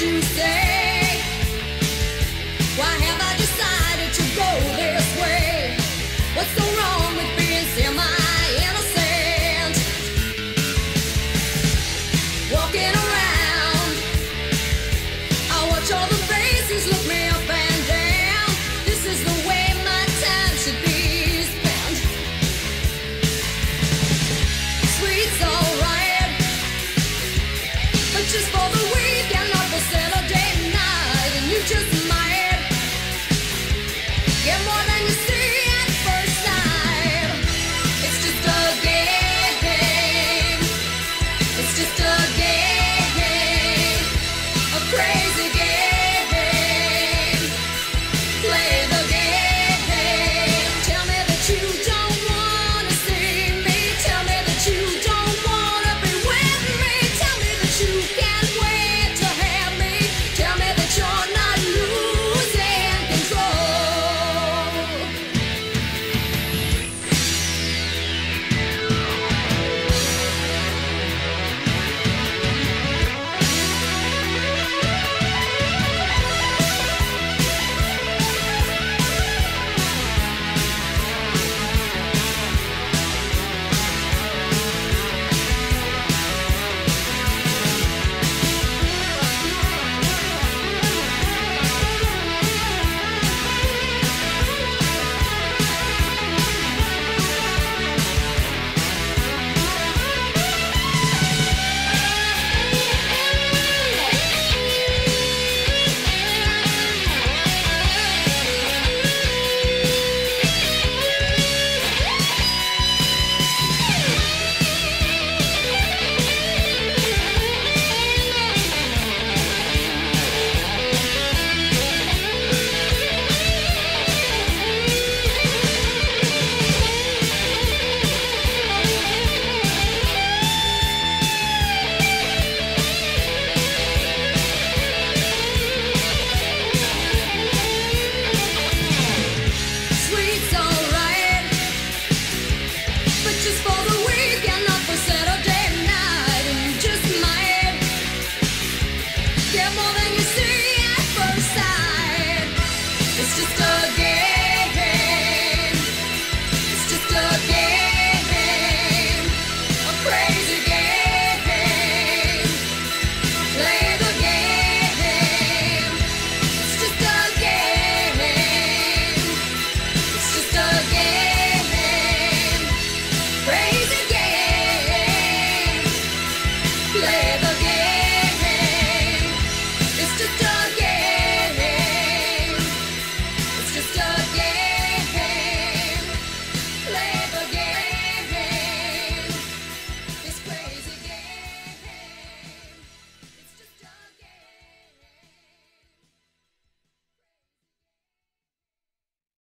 you say? Why have I decided to go this way? What's so wrong with being semi-innocent? Walking around, I watch all the faces look me up and down. This is the way my time should be spent. Sweet. can este.